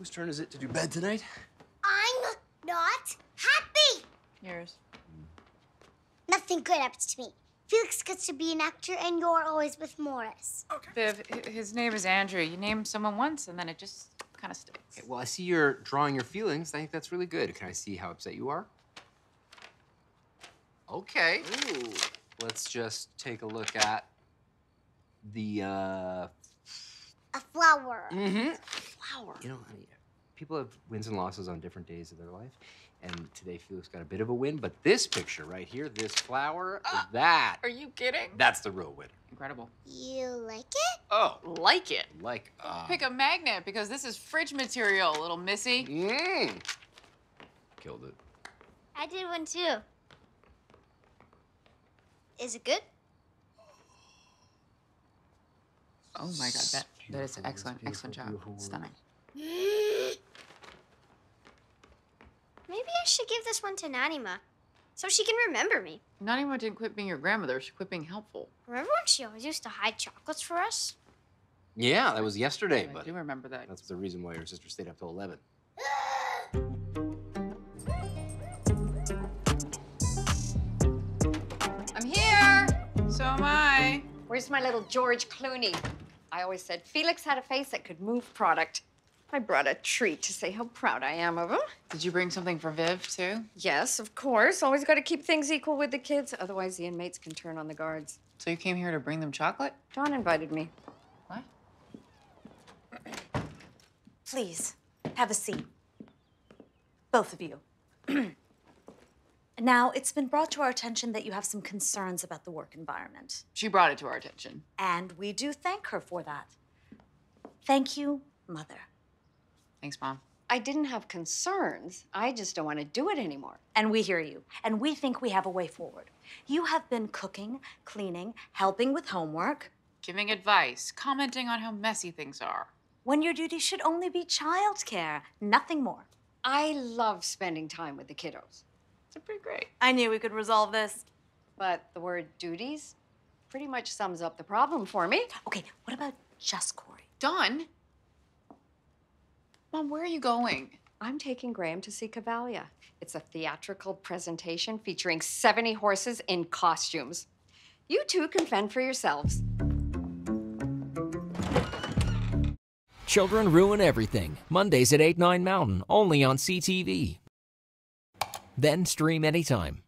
Whose turn is it to do bed tonight? I'm not happy. Yours. Nothing good happens to me. Felix gets to be an actor, and you're always with Morris. Okay. Viv, his name is Andrew. You name someone once, and then it just kind of sticks. Okay, well, I see you're drawing your feelings. I think that's really good. Can I see how upset you are? Okay. Ooh. Let's just take a look at the. uh... A flower. Mm-hmm. Flower. You know, honey, people have wins and losses on different days of their life, and today Felix got a bit of a win. But this picture right here, this flower, that Are you kidding? that's the real winner. Incredible. You like it? Oh, Like it. like uh. Pick a magnet because this is fridge material, little missy. Mm. Killed it. I did one too. Is it good? Oh my god, that, that is Beautiful, excellent, beautiful, excellent job. beautiful. Stunning. Maybe I should give this one to Nanima, so she can remember me. Nanima didn't quit being your grandmother. She quit being helpful. Remember when she always used to hide chocolates for us? Yeah, that was yesterday, oh, I but do remember that. that's the reason why your sister stayed up till eleven. I'm here. So am I. Where's my little George Clooney? I always said Felix had a face that could move product. I brought a treat to say how proud I am of him. Did you bring something for Viv too? Yes, of course. Always got to keep things equal with the kids, otherwise the inmates can turn on the guards. So you came here to bring them chocolate? John invited me. What? Please, have a seat. Both of you. now, it's been brought to our attention that you have some concerns about the work environment, She brought it to our attention. and we do thank her for that. Thank you, Mother. Thanks, Mom. I didn't have concerns. I just don't want to do it anymore. And we hear you, and we think we have a way forward. You have been cooking, cleaning, helping with homework, Giving advice, commenting on how messy things are. when your duty should only be childcare, nothing more. I love spending time with the kiddos, It's pretty great. I knew we could resolve this. but the word duties pretty much sums up the problem for me. Okay, what about just Corey? Done? Mom, where are you going? I'm taking Graham to see Cavalia. It's a theatrical presentation featuring 70 horses in costumes. You two can fend for yourselves. Children Ruin Everything, Mondays at 8, 9 Mountain, only on CTV. Then stream anytime.